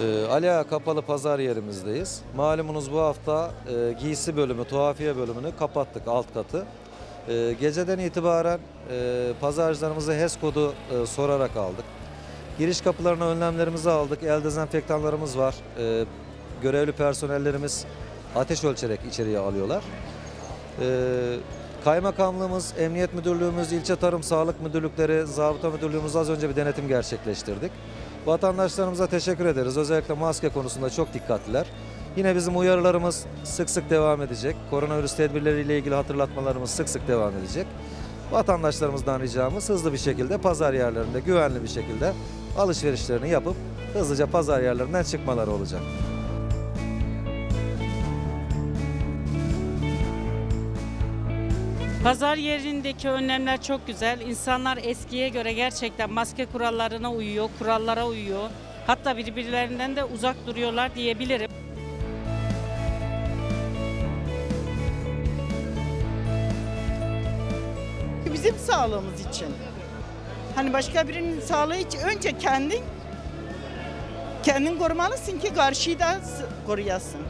Ee, Ali Ağa Kapalı Pazar yerimizdeyiz. Malumunuz bu hafta e, giysi bölümü, tuhafiye bölümünü kapattık alt katı. E, geceden itibaren e, pazarcılarımıza HES kodu e, sorarak aldık. Giriş kapılarına önlemlerimizi aldık. El dezenfektanlarımız var. E, görevli personellerimiz ateş ölçerek içeriye alıyorlar. E, Kaymakamlığımız, Emniyet Müdürlüğümüz, İlçe Tarım Sağlık Müdürlükleri, Zabıta Müdürlüğümüz az önce bir denetim gerçekleştirdik. Vatandaşlarımıza teşekkür ederiz. Özellikle maske konusunda çok dikkatliler. Yine bizim uyarılarımız sık sık devam edecek. Koronavirüs tedbirleriyle ilgili hatırlatmalarımız sık sık devam edecek. Vatandaşlarımızdan ricamız hızlı bir şekilde pazar yerlerinde güvenli bir şekilde alışverişlerini yapıp hızlıca pazar yerlerinden çıkmaları olacak. Pazar yerindeki önlemler çok güzel. İnsanlar eskiye göre gerçekten maske kurallarına uyuyor, kurallara uyuyor. Hatta birbirlerinden de uzak duruyorlar diyebilirim. Bizim sağlığımız için. Hani başka birinin sağlığı için önce kendin kendin korumalısın ki karşıyı da koruyasın.